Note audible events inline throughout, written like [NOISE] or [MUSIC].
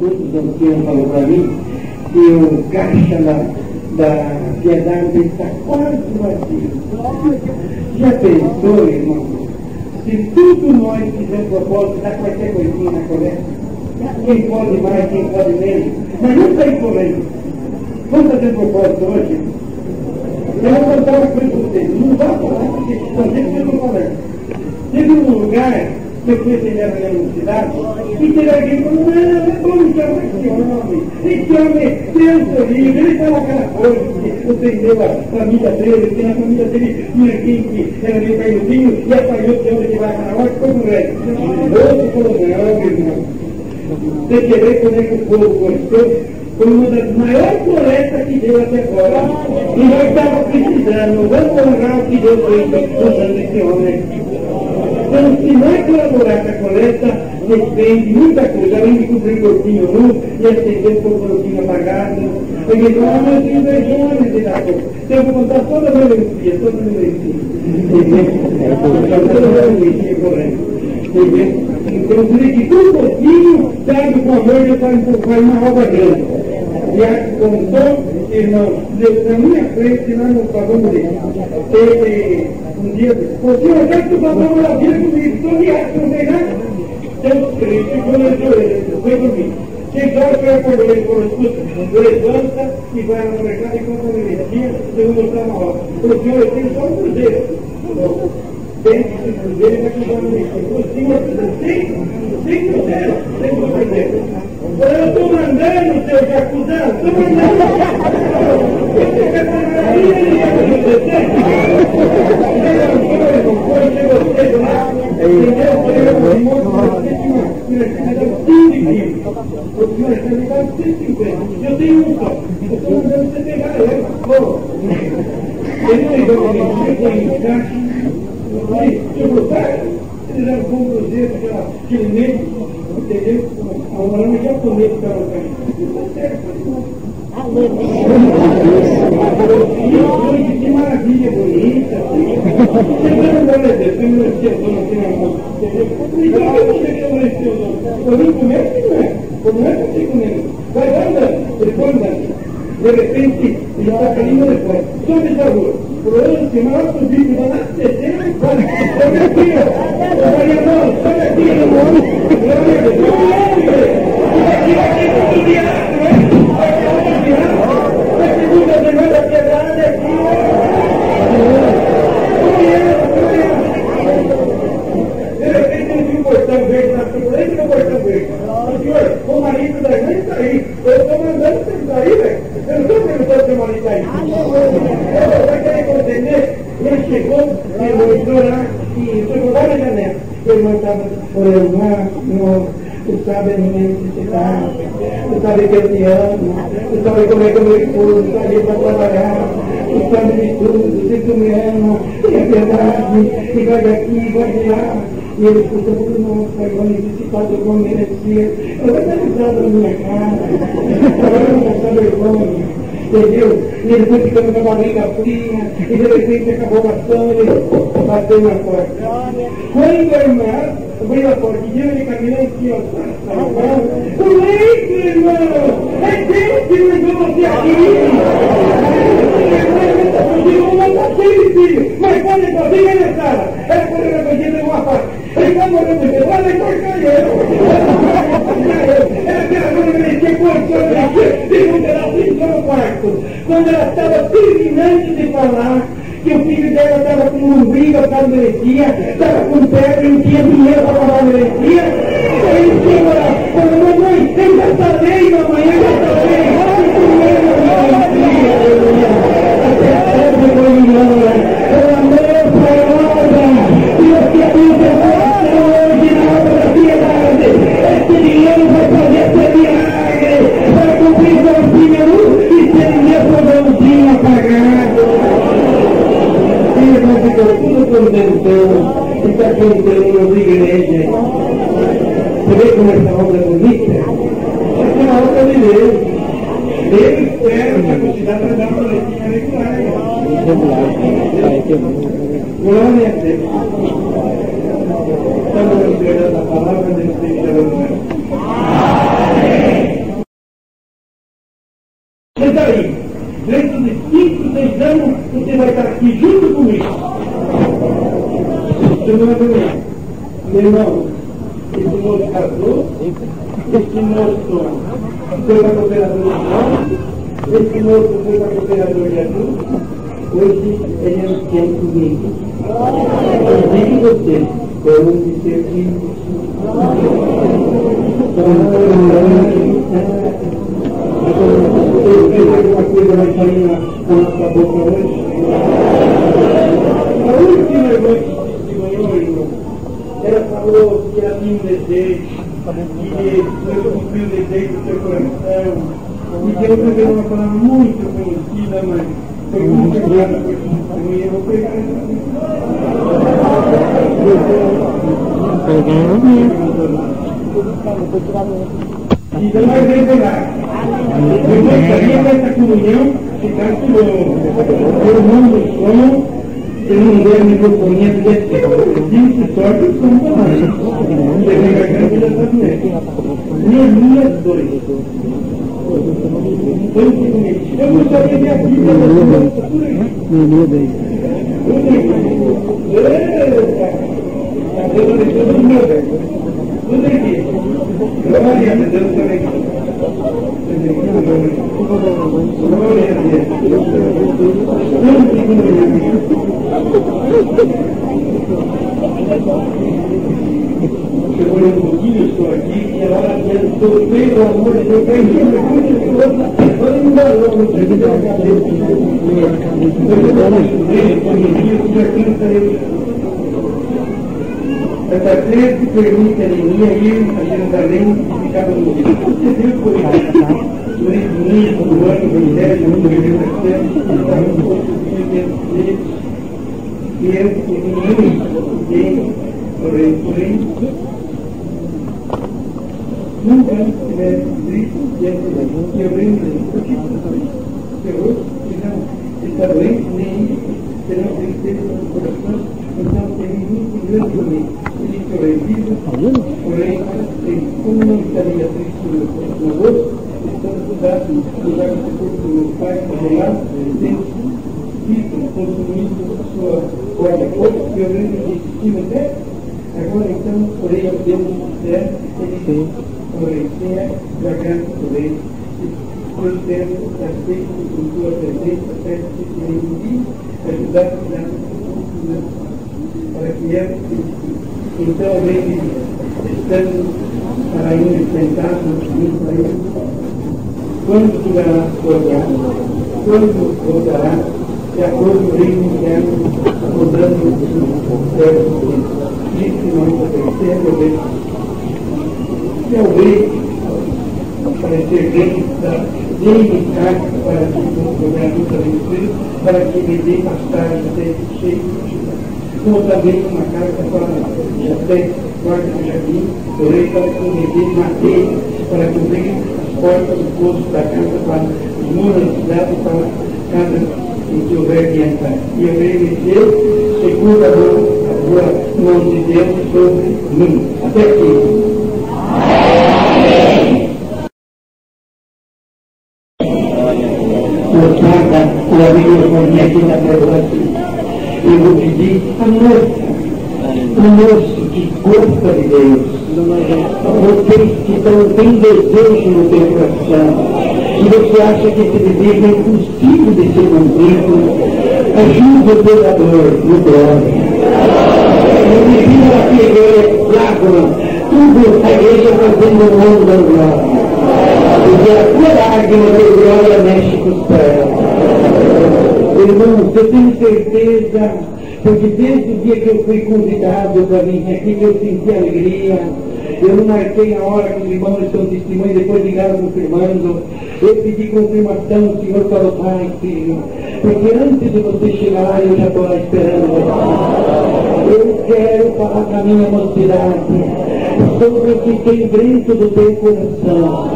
os anciãos falou para mim que o caixa da, da piedade está quase vazio. Já pensou, irmão? Se tudo nós fizermos propósito, dá qualquer coisinha na coleta? Quem pode mais, quem pode menos. Mas não tem problema. Vamos fazer propósito hoje? Eu vou contar uma coisa para vocês. Não vá falar, porque a gente eu estou falando. Teve um lugar que eu fui atender a minha cidade e teve alguém falou, não, como chama esse homem? Esse homem é Deus livre, ele fala aquela coisa que ofendeu a família dele, que na família dele tinha quem que era meio caidinho e apanhou de onde que vai para lá, ficou com ele. Outro falou, não, meu irmão. Você quer ver como é que o povo gostou? foi uma das maiores coletas que deu até agora. E nós estávamos precisando, vamos honrar o que Deus fez usando esse homem. Então, se nós colaborar com a coleta, depende muita coisa, além de cobrir corpinho nu e acender com o corpinho apagado. Porque não, mas tem vergonha de dar coisa. Então, eu vou contar toda a melancia, toda a melancia. Toda a melancia correndo. Então, que um pouquinho, sabe, com amor, está empurrando uma obra grande e a contou, irmão, na minha frente, nós não falamos disso. Um dia, o comigo, estou viado, não tem nada. Então, ele ficou na joelha, foi dormir. Chegou eu acordei, ele falou, escuta, levanta e vai no mercado e compra uma energia, eu vou mostrar uma hora. Senhor, eu tenho só um cruzeiro. Dentro desse cruzeiro, vai comprar uma energia. Senhor, tem, tem cruzeiro, tem cruzeiro. Eu estou mandando, seu Jacuzão, estou mandando. Ele eu, você tinha o senhor está me dando 150. Eu tenho um só. Eu estou mandando você pegar ele. Pô. Ele ligou para mim, chegou em caixa. Eu falei, seu Rosário, eles eram com o cruzeiro, aquele medo, entendeu? A um que Que maravilha bonita. Você não vai dizer, você não tinha dono, tem amor. Então eu não cheguei merecer o dono. Eu vim comer, que não é. É que eu comendo? Vai andando, ele foi andando. De repente, ele está caindo depois. Sobe essa rua. Por onde, maior subir, vai lá, descendo e vai. Sobe aqui, ó. Sobe aqui, sobe aqui. Glória a Deus. chegou, chegou lá e chegou lá na janela. O irmão estava orando lá, no, tu sabe a minha necessidade, tu sabe que eu te amo, tu sabe como é que eu me esposo, tu sabe para trabalhar, tu sabe de tudo, se tu me ama, é verdade, e vai daqui, vai de lá. E ele escutou todo mundo, pegou e disse, Pai, eu não merecia. Eu vou dar risada na minha cara, agora não passar vergonha entendeu? E ele foi ficando com a barriga fria, e de repente acabou bastando, ele bateu na porta. Quando a irmã abriu a porta e ele caminhou aqui, ó, o leito, irmão! É Deus que levou você aqui! Eu mas pode fazer, né, Sara? Ela foi na cozinha de uma parte. Ele morrer com você, olha, corta eu. Ela agora merecer cortou, merecer, segundo ela ficou no quarto. Quando ela estava terminando de falar, que o filho dela estava com um umbigo para a merecia, estava com pedra, não tinha dinheiro para pagar merecia. Ele chegou lá, falou, mamãe, eu já falei, mamãe, eu já falei, olha o dinheiro da merecia, até a vergonha, e está contando nas igrejas. Você vê como essa obra é bonita? Essa é a obra de Deus. Deus espera que a quantidade vai dar uma leitinha regular. Glória a Deus. Estamos esperando a palavra, Deus esteja Amém. daí, dentro de 5, 6 anos, você vai estar aqui junto comigo. É verdade. Meu irmão, esse moço casou, esse moço foi para a cooperação de esse moço foi para a cooperação de adultos, hoje ele é um quer comigo. Eu digo você, vamos ser filhos. Eu vejo alguma coisa vai sair na, na nossa boca hoje. A última irmão, ela falou que tinha um desejo, que Deus cumpriu o desejo do seu coração. E eu também uma palavra muito conhecida, mas foi muito grata por testemunha. Eu vou pregar então nós vamos pegar. Eu gostaria dessa comunhão ficasse todo mundo som, se não der microfonia, porque existe sorte que são tomados. Você vem garganta já sabe mesmo. Minha linha dois. Eu gostaria de aqui para você por aí. Minha dois. Deus abençoe todo mundo. Tudo aqui. A a. Tudo Chegou um pouquinho, estou aqui, e [LAUGHS] a hora que eu estou bem, pelo amor de Deus, bem, bem, Vamos embora logo, não precisa da cabeça. Eu vou dar uma estudei, eu já cantarei. Essa crença permite a linha ir a Jerusalém e cada um. Você viu por isso? Por isso, nisso, do ano, do milésimo, do milésimo, estava um pouco de e eu, e ninguém, porém, porém, nunca tivesse visto diante da gente, e eu lembro por que Senhor, que não está doente, nem terão tristeza no coração, então tem muito grande comigo proibido, porém, como não estaria tristura no rosto, estamos dados lugar do corpo do Pai congelado, Deus fica consumindo sua guarda corpo, lembro de estima até, agora então, porém, Deus céu, ele porém, tem a garganta porém, seu tempo aceito com sua presença, peço que se envie, ajudar a para que ela então, ele, estando para ir enfrentar o caminho para ele, quando chegará olhar, quando voltará, de acordo com o reino interno, mudando o céu Isso não é o rei aparecer dentro da dê-me carta para que o governo do para que me dê pastagem até cheio de como também uma carta para José, do jardim, orei para me madeira para cobrir as portas do poço da casa para os muros da cidade para a casa em que houver de entrar. E eu obedecer, segura a mão, a boa mão de Deus sobre mim. Até aqui. Portanto, o amigo aqui na pergunta eu vou pedir a moça, o moço que gosta de Deus, vocês que estão, têm desejo no teu coração, e você acha que esse desejo é impossível de ser cumprido, ajude o pecador no me vi aqui ver lágrima, tudo a igreja fazendo o mundo da glória. Porque a tua lágrima de glória mexe com os pés. Irmãos, eu tenho certeza, porque desde o dia que eu fui convidado para vir aqui, que eu senti alegria, eu não marquei a hora que os irmãos estão testemunhando, depois ligaram confirmando. Eu pedi confirmação, o Senhor falou, pai, filho, porque antes de você chegar eu já estou lá esperando você. Eu quero falar com a minha mocidade sobre o que tem dentro do teu coração,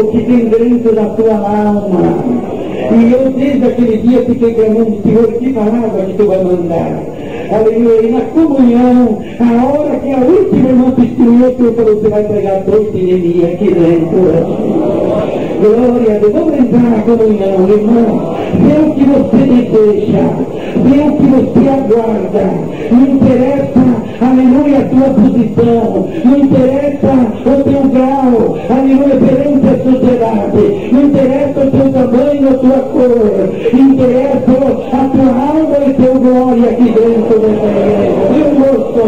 o que tem dentro da tua alma. E eu desde aquele dia fiquei clamando, Senhor, que palavra que tu vai mandar. Aleluia. E na comunhão, a hora que a última irmã testemunhou, o Senhor falou, você vai pregar dois inimigos aqui dentro. Glória a Deus. Vamos entrar na comunhão, irmão. Vê o que você deseja. Vê o que você aguarda. Não interessa, aleluia, a tua posição. Não interessa o teu grau, aleluia, perante a sociedade. Não interessa o teu tamanho, a tua cor. Interessa a tua alma e teu glória aqui dentro dessa igreja. Viu, moço?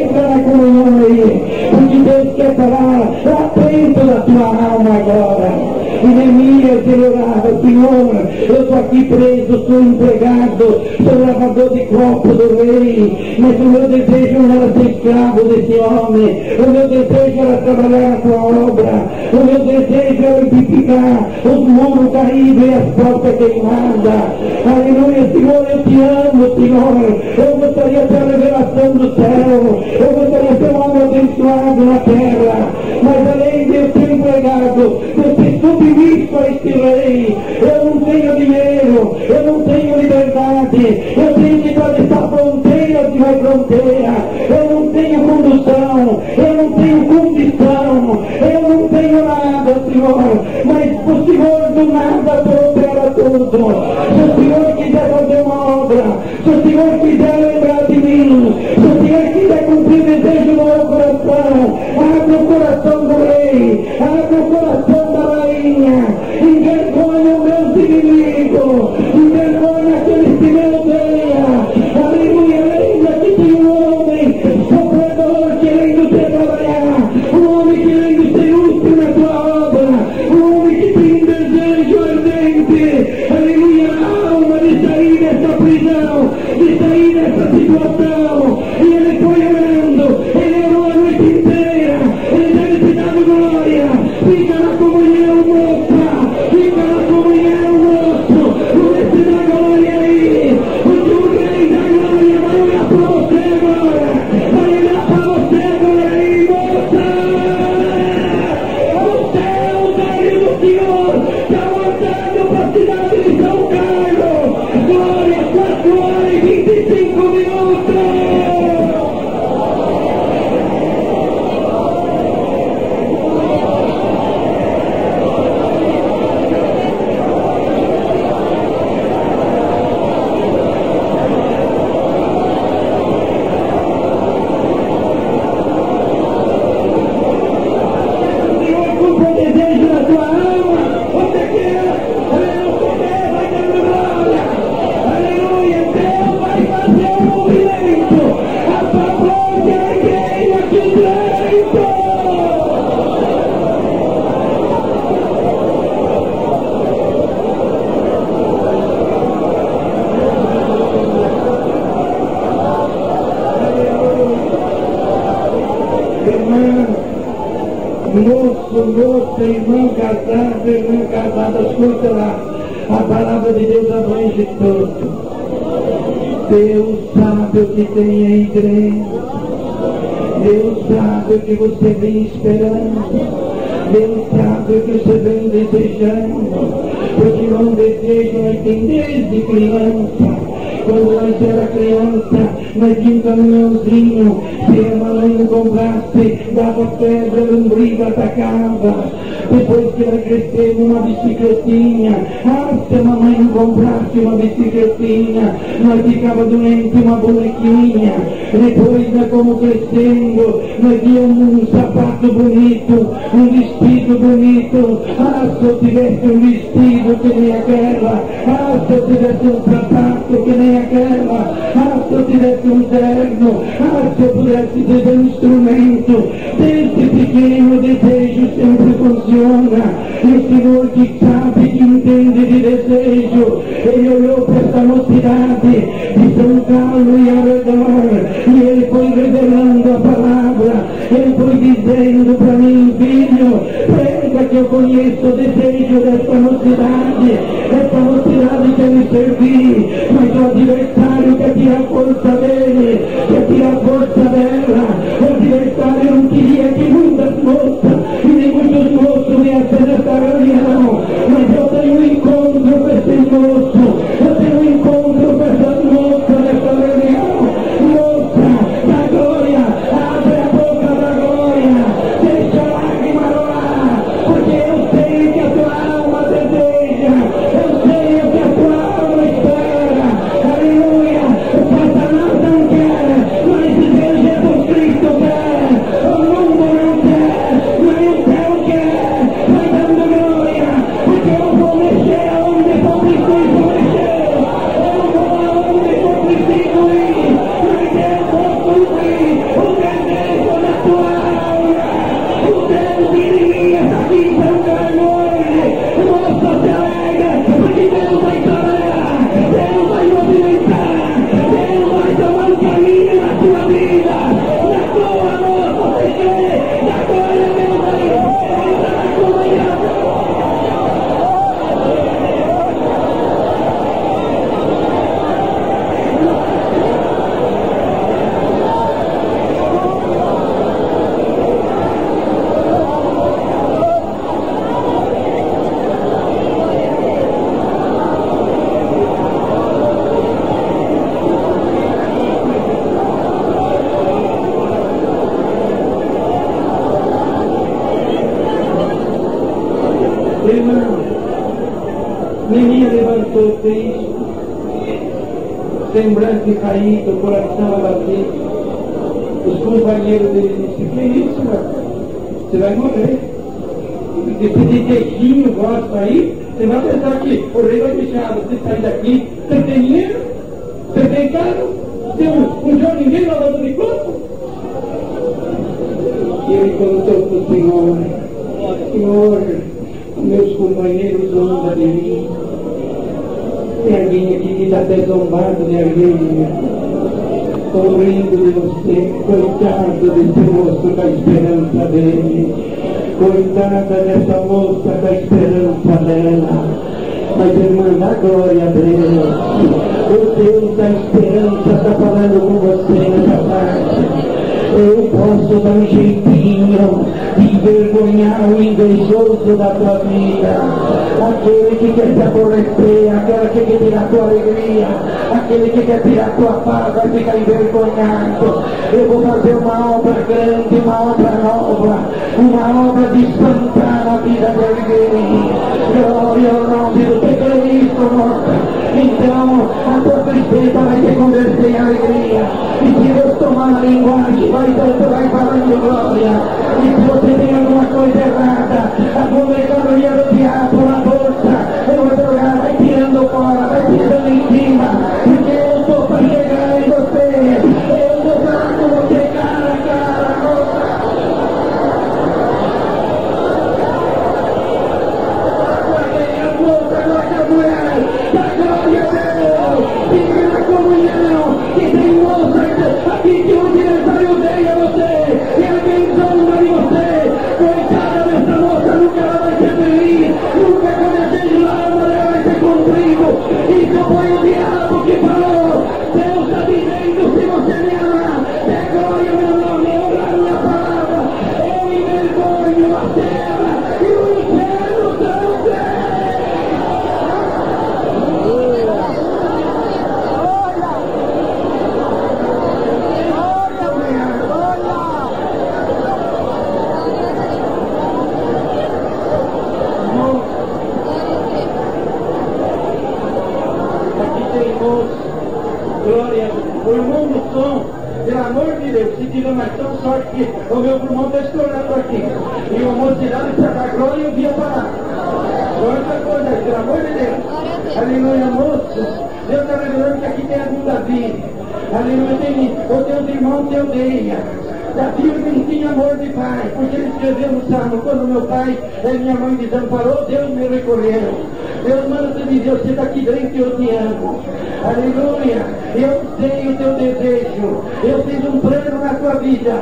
Entra na comunhão aí. Porque Deus quer falar lá dentro da tua alma agora. E Neemias ele orava, Senhor, eu estou aqui preso, sou empregado, sou lavador de copo do rei, mas o meu desejo não era ser escravo desse homem, o meu desejo era trabalhar na tua obra, o meu desejo era edificar os muros caídos e as portas queimadas. Aleluia, Senhor, eu te amo, Senhor. Eu gostaria de ter a revelação do céu, eu gostaria de ser um homem abençoado na terra, mas além de eu ser empregado, eu ser submisso a este rei, eu não tenho dinheiro, eu não tenho liberdade, eu tenho que atravessar fronteiras de uma fronteira, eu não tenho condução, eu não tenho condição, eu não tenho nada, Senhor, mas o Senhor do nada prospera tudo. Se o Senhor quiser fazer uma obra, se o Senhor quiser que tem a igreja. Deus sabe o que você vem esperando. Deus sabe o que você vem desejando. Porque um desejo nós tem desde criança. Quando nós era criança, nós tinha um caminhãozinho, se a mamãe não comprasse, dava pedra, lombriga, atacava. Depois que ela cresceu, uma bicicletinha. Ah, se a mamãe não comprasse uma bicicletinha, nós ficava doente, uma bonequinha. Depois nós fomos crescendo, nós víamos um sapato bonito, um vestido bonito. Ah, se eu tivesse um vestido que nem aquela. Ah, se eu tivesse um sapato que nem aquela. Ah, se eu tivesse um terno. Ah, se eu pudesse ter um instrumento. Desde pequeno desejo sempre funciona. E o Senhor que sabe, que entende de desejo, Ele olhou para essa mocidade de São Carlos e ao redor, e Ele foi revelando a palavra, Ele foi dizendo para mim, filho, prega que eu conheço desejo dessa mocidade, essa mocidade quer me servir, mas o adversário quer tirar a força dele, quer tirar a força dela, o adversário não queria que muitas moças e nem muitos moços viessem nessa reunião, mas eu tenho um encontro com esse moço, caído, coração abatido. Os companheiros dele disseram, que é isso, mano? Você vai morrer. Esse dedinho gosta aí, você vai pensar que o rei vai deixar você sair daqui. Você tem dinheiro? Você tem carro? Tem um, um jornalheiro lavando de corpo? E ele contou para o Senhor, Senhor, meus companheiros zombam de mim. Tem alguém aqui que está até zombado de alguém. Estou rindo de você, coitado desse moço com a esperança dele. Coitada dessa moça com a esperança dela. Mas irmã, dá glória a Deus. O Deus da esperança está falando com você nessa tarde eu posso dar um jeitinho envergonhar o invejoso da tua vida, aquele que quer te aborrecer, aquele que quer tirar tua alegria, aquele que quer tirar tua paz, vai ficar envergonhado. Eu vou fazer uma obra grande, uma obra nova, uma obra de espantar a vida de alguém. Glória ao nome do Cristo. Então, a tua tristeza vai se converter em alegria. E se Deus tomar a linguagem, vai tanto, vai falando glória. E se você tem alguma coisa errada, a que o meu irmão está estourando aqui. E o mocidade precisa dar glória e eu via parar. Outra coisa, pelo amor de Deus. Aleluia, moço. Deus está revelando que aqui tem algum Davi. Aleluia, tem o teus irmãos te odeia. Davi não tinha amor de pai, porque ele escreveu no Salmo, quando meu pai e minha mãe desamparou, Deus me recolheu. Deus manda te dizer, você está aqui dentro, eu te amo. Aleluia. Eu sei o teu desejo. Eu fiz um plano na tua vida,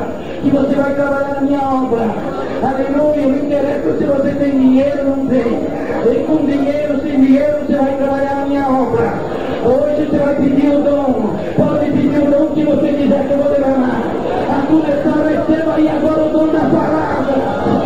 que você vai trabalhar na minha obra. Aleluia. Não interessa se você tem dinheiro ou não tem. E com dinheiro, sem dinheiro, você vai trabalhar na minha obra. Hoje você vai pedir o dom. Pode pedir o dom que você quiser que eu vou derramar. A começar receba aí agora o dom da palavra.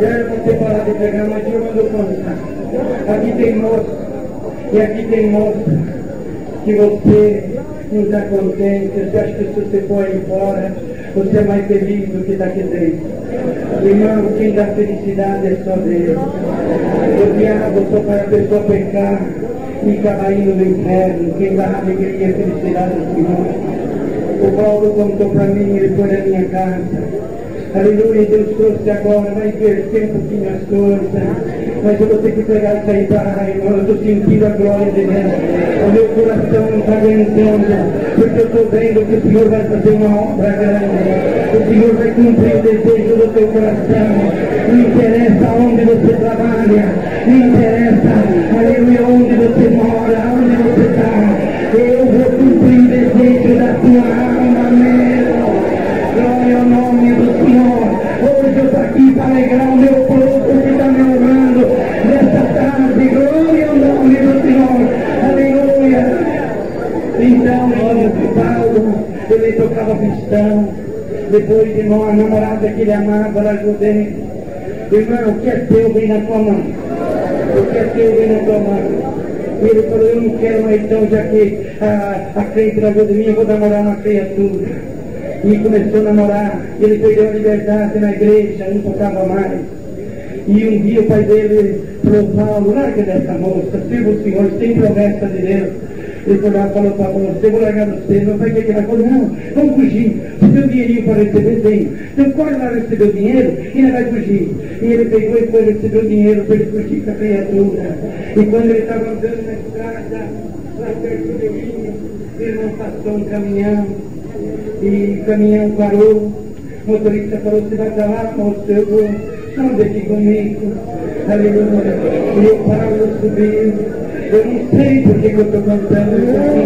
Já para ter parado de pregar, mas Deus mandou contar. Aqui tem moça, e aqui tem moça, que você não está contente, você acha que se você for aí fora, você é mais feliz do que está aqui dentro. Irmão, quem dá felicidade é só Deus. O diabo só faz a pessoa pecar e cair no inferno. Quem dá alegria e felicidade é o Senhor. O Paulo contou para mim, ele foi na minha casa. Aleluia, Deus trouxe agora, vai inverter um pouquinho as coisas. Mas eu vou ter que pegar isso aí para irmão. Eu estou sentindo a glória de Deus. O meu coração não está aguentando, porque eu estou vendo que o Senhor vai fazer uma obra grande. O Senhor vai cumprir o desejo do teu coração. Não interessa onde você trabalha, não interessa, aleluia, onde você mora, onde você está. Eu vou cumprir o desejo da tua alma mesmo. Estou aqui para alegrar o meu povo que está me honrando nessa tarde. Glória ao nome do Senhor. Aleluia. Então, olha, Paulo, ele tocava pistão. Depois, irmão, a namorada que ele amava, largou dele. Irmão, o que é teu vem na tua mão. O que é teu vem na tua mão. E ele falou, eu não quero mais então, já que a, a crente de mim, eu vou namorar uma criatura e começou a namorar. Ele perdeu a liberdade na igreja, não tocava mais. E um dia o pai dele falou, Paulo, larga dessa moça, sirva o Senhor, tem promessa de Deus. Ele falou, ah, falou para você, eu vou largar você. Meu pai que falou, não, vamos fugir. Você tem um dinheirinho para receber? Tem. Então corre lá receber o dinheiro e ele vai fugir. E ele pegou e foi receber o dinheiro para ele fugir com a criatura. E quando ele estava andando na estrada, lá perto do rio, ele não passou um caminhão e o caminhão parou, o motorista falou, você vai para lá, moço, eu vou, sobe aqui comigo, aleluia, e o Paulo subiu, eu não sei por que, eu estou contando isso aqui,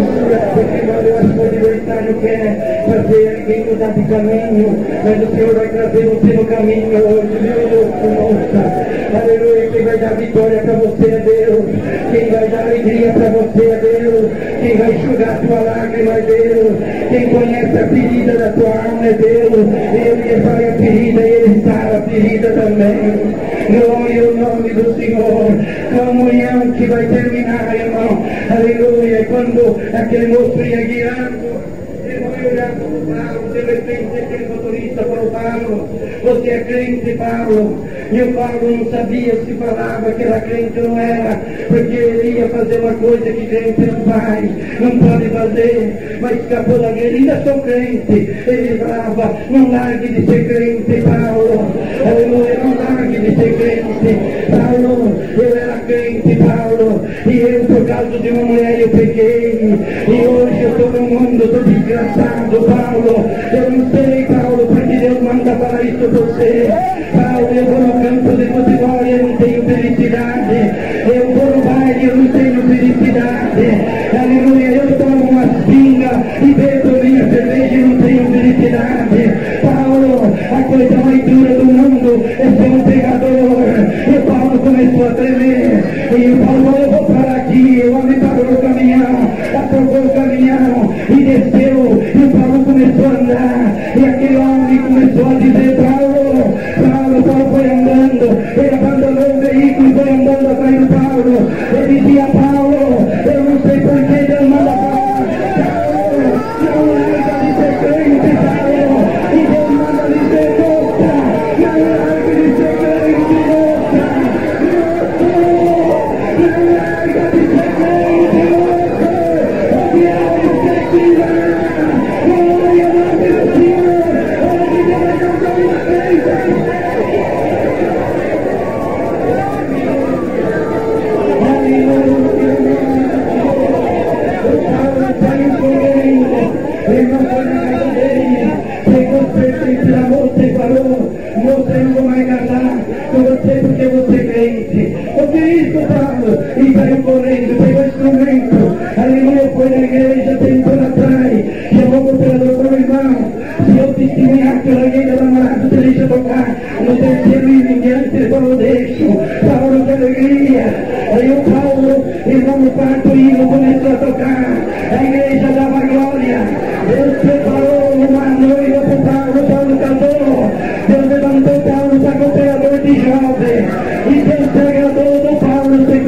porque quando eu acho que o adversário quer fazer alguém mudar de caminho, mas o Senhor vai trazer você no caminho hoje, meu Deus, moça. Aleluia, quem vai dar vitória para você é Deus, quem vai dar alegria para você é Deus, quem vai enxugar tua lágrima é Deus, quem conhece a ferida da tua alma é Deus, ele vai a ferida e ele está a ferida também. Glória ao nome do Senhor, comunhão que vai terminar, irmão. Aleluia, quando aquele moço ia guiando, ele foi olhando para o Paulo, de repente aquele motorista falou, Paulo, você é crente, Paulo. E o Paulo não sabia se falava que era crente ou não era, porque ele ia fazer uma coisa que crente não faz, não pode fazer, mas escapou da guerra, ainda sou crente. Ele falava, não largue de ser crente, Paulo. Aleluia, não largue de ser crente. Paulo, eu era crente, Paulo, e eu por causa de uma mulher eu peguei, e hoje eu estou no mundo, estou desgraçado, Paulo. Eu não sei, Paulo, porque Deus manda para isso você. Paulo, eu vou no campo de futebol e eu não tenho felicidade. Eu vou no baile e eu não tenho felicidade. Aleluia, eu tomo uma pinga e bebo minha cerveja e não tenho felicidade. Coisa mais dura do mundo é um pegador. E Paulo começou a tremer. E Paulo eu vou parar aqui. O homem parou o caminhão, aprovou o caminhão e desceu. E Paulo começou a andar. E aquele homem começou a dizer, Paulo, Paulo, Paulo foi andando. Ele abandonou o veículo e foi andando atrás do Paulo. Ele dizia,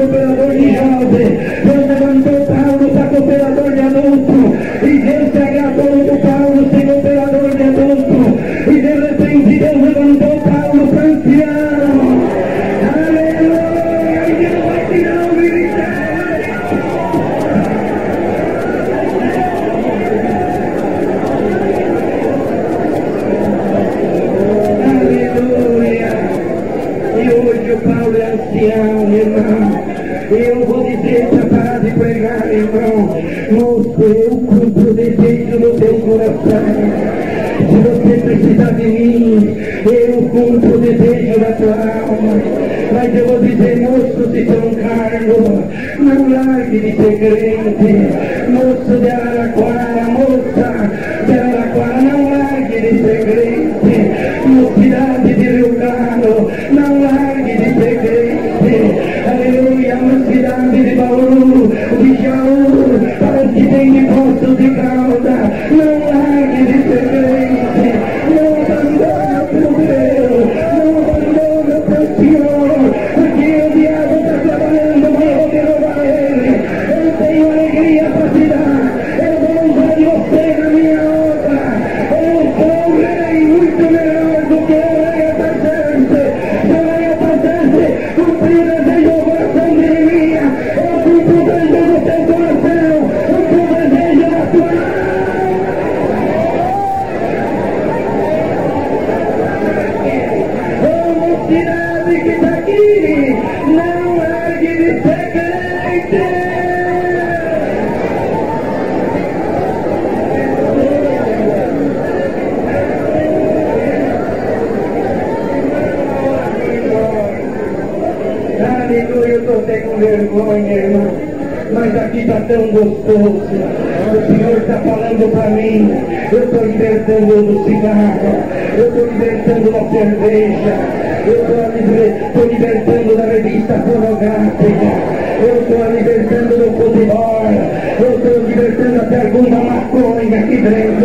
emperador Monaco, io sto diventando la cerveja, io sto diventando la rivista pornografica, io sto diventando un cultivore, io sto diventando una pergunta maconica che prende